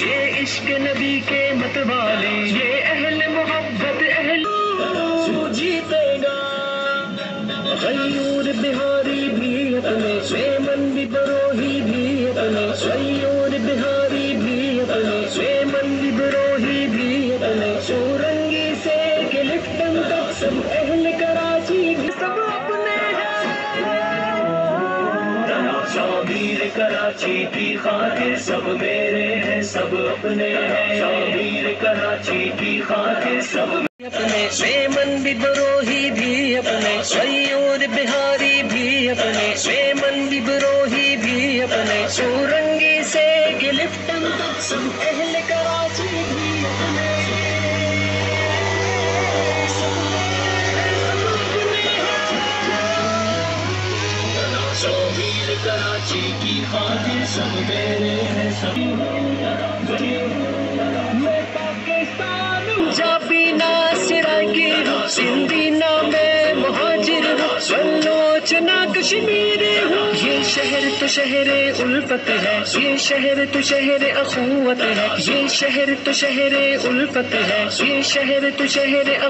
یہ عشق کے متوالی اہل محبت، اہل جیتے گا غیور بہاری بھی اپنے پیمن بھی بروہی بھی اپنے سیور کراچی کی خاطر سب میرے ہیں، سب اپنے ہیں۔ شابیر کراچی کی خاطر سب اپنے سیمن بھی بروہی بھی، اپنے سیور بہاری بھی، اپنے سیمن بھی بروہی بھی، اپنے سورنگی سے گلفٹن تک سب اہل کراچی بھی، اپنے شابیر کراچی کی خاطر سب میرے ہیں سب۔ میں پاکستان پنجابی ناصرہ کی ہوں سندھی نام مہاجر ہوں۔ بلوچنا کشمیری ہوں۔ یہ شہر تو شہر الفت ہے۔ یہ شہر تو شہر اخوت ہے۔ یہ شہر تو شہر الفت ہے۔ یہ شہر تو شہر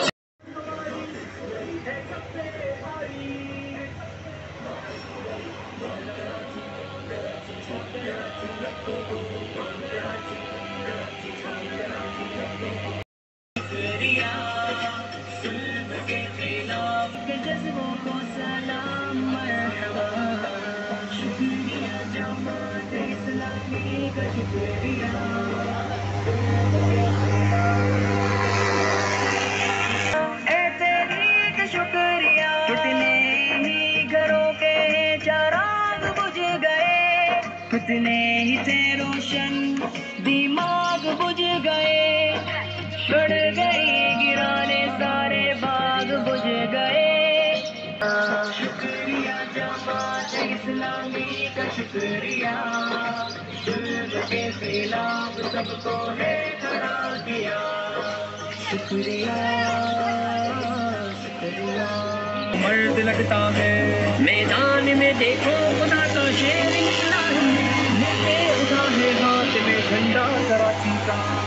کتنے ہی گھروں کے گئے کتنے ہی سے روشن دماغ چھڑ گئی، گرانے سارے باغ بج گئے۔ شکریہ کا شکریہ۔ ہے مرد لگتا ہے۔ میدان میں دیکھو، خدا کا شیر اٹھا ہے ہاتھ میں جھنڈا، کراچی کا